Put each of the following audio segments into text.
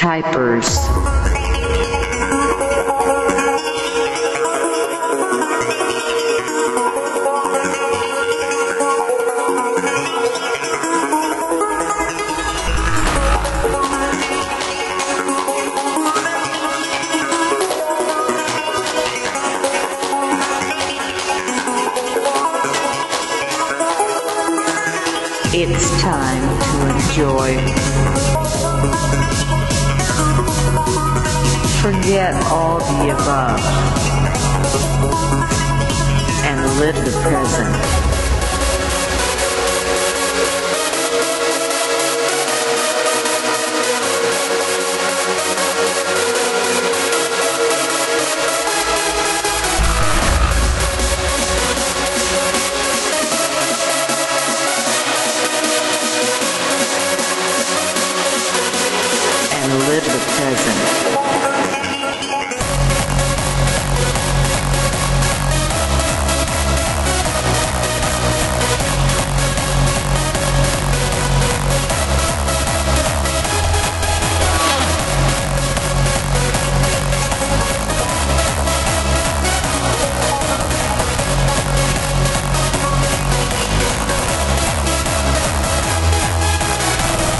Typerz. It's time to enjoy. Forget all the above and live the present. and live the present.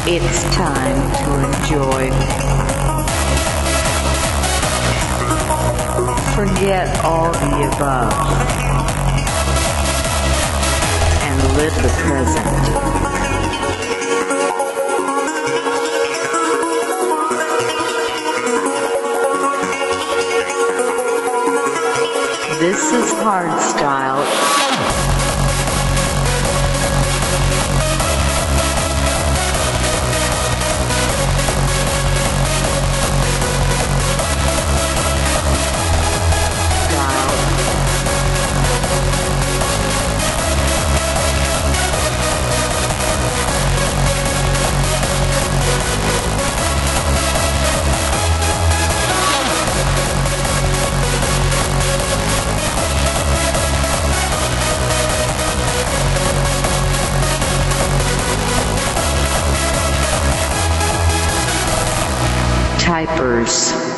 It's time to enjoy. Forget all the above and live the present. This is hard style. Typerz.